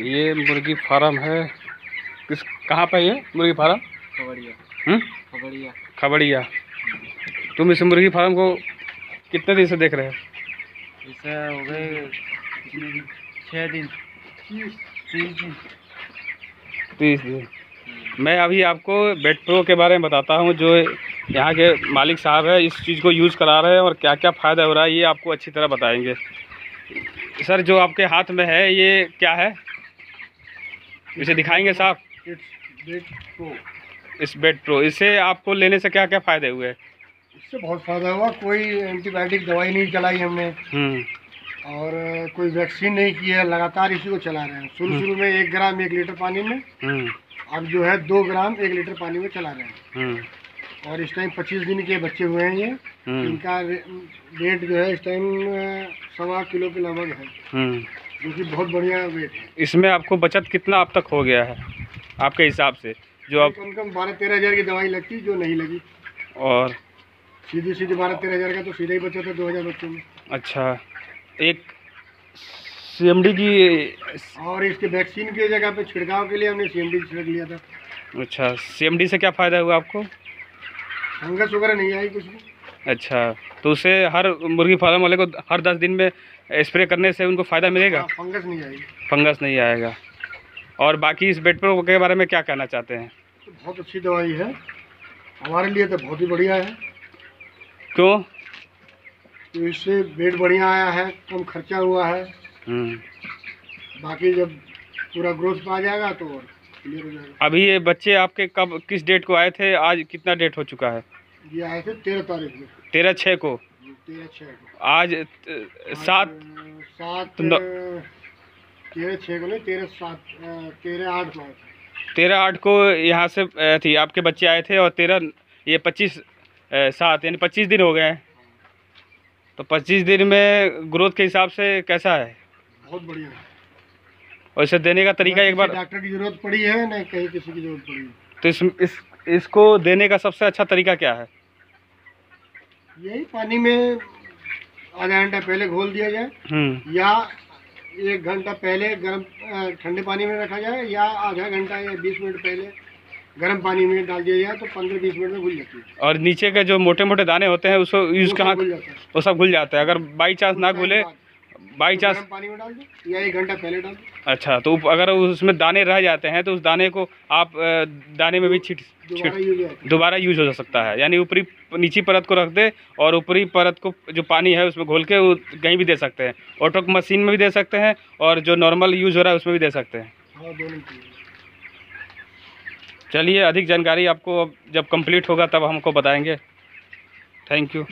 ये मुर्गी फार्म है। किस कहाँ पे ये मुर्गी फार्म? खबड़िया खबड़िया खबड़िया तुम इस मुर्गी फार्म को कितने दिन से देख रहे हो? इसे हो गए छः दिन। तीस दिन। तीस दिन। मैं अभी आपको बेड प्रो के बारे में बताता हूँ जो यहाँ के मालिक साहब है इस चीज़ को यूज़ करा रहे हैं और क्या क्या फ़ायदा हो रहा है ये आपको अच्छी तरह बताएँगे। सर जो आपके हाथ में है ये क्या है? इसे दिखाएँगे साहब इस बेड प्रो इसे आपको लेने से क्या क्या फ़ायदे हुए? इससे बहुत फ़ायदा हुआ। कोई एंटीबायोटिक दवाई नहीं चलाई हमने। हम्म। और कोई वैक्सीन नहीं की है। लगातार इसी को चला रहे हैं। शुरू शुरू में एक ग्राम एक लीटर पानी में। हम्म। अब जो है दो ग्राम एक लीटर पानी में चला रहे हैं। हम्म। और इस टाइम पच्चीस दिन के बच्चे हुए हैं ये। हम्म। इनका रे- वेट जो है इस टाइम सवा किलो के लगभग है। हम्म जो कि बहुत बढ़िया वेट है। इसमें आपको बचत कितना अब तक हो गया है आपके हिसाब से जो आप कम कम बारह तेरह हज़ार की दवाई लगती जो नहीं लगी। और सीधी सीधी बारह तेरह हज़ार का तो सीधा ही बचत है दो हज़ार बच्चों में। अच्छा एक सीएमडी की और इसके वैक्सीन की जगह पे छिड़काव के लिए हमने सी एम डी छिड़क लिया था। अच्छा सीएमडी से क्या फ़ायदा हुआ आपको? फंगस वगैरह नहीं आई कुछ भी? अच्छा तो उसे हर मुर्गी फार्म वाले को हर दस दिन में स्प्रे करने से उनको फ़ायदा मिलेगा? हाँ, फंगस नहीं आई फंगस नहीं आएगा। और बाकी इस बेड पर के बारे में क्या कहना चाहते हैं? बहुत अच्छी दवाई है। हमारे लिए तो बहुत ही बढ़िया है। क्यों? तो इससे बेड बढ़िया आया है कम खर्चा हुआ है। हम्म, बाकी जब पूरा ग्रोथ आ जाएगा तो क्लियर हो जाएगा। अभी ये बच्चे आपके कब किस डेट को आए थे? आज कितना डेट हो चुका है? ये आए थे तेरह तारीख में। तेरह छः को? तेरह छः को। आज सात? सात तो तेरह छः को नहीं तेरह सात तेरह आठ को आए थे। तेरह आठ को यहाँ से थी आपके बच्चे आए थे और तेरह ये पच्चीस सात यानी पच्चीस दिन हो गए हैं। तो पच्चीस दिन में ग्रोथ के हिसाब से कैसा है? बहुत बढ़िया है। और इसे देने का तरीका एक बार डॉक्टर की ज़रूरत पड़ी है ना कहीं किसी की ज़रूरत पड़ी है। तो इस, इस इसको देने का सबसे अच्छा तरीका क्या है? यही पानी में आधा घंटा पहले घोल दिया जाए। हम्म। या एक घंटा पहले गर्म ठंडे पानी में रखा जाए या आधा घंटा या बीस मिनट पहले गर्म पानी में डाल दिया जाए तो पंद्रह बीस मिनट में घुल जाती है। और नीचे के जो मोटे मोटे दाने होते हैं उसको यूज़ कहाँ वो सब घुल जाता है। अगर बाई चांस ना घुले बाई चांस पानी में डाल दो या एक घंटा पहले डाल दो। अच्छा तो अगर उसमें दाने रह जाते हैं तो उस दाने को आप दाने में भी छिट छिट दोबारा यूज़ हो जा सकता है। यानी ऊपरी निची परत को रख दे और ऊपरी परत को जो पानी है उसमें घोल के वो कहीं भी दे सकते हैं। ऑटो मशीन में भी दे सकते हैं और जो नॉर्मल यूज़ हो रहा है उसमें भी दे सकते हैं। हाँ चलिए अधिक जानकारी आपको जब कंप्लीट होगा तब हमको बताएँगे। Thank you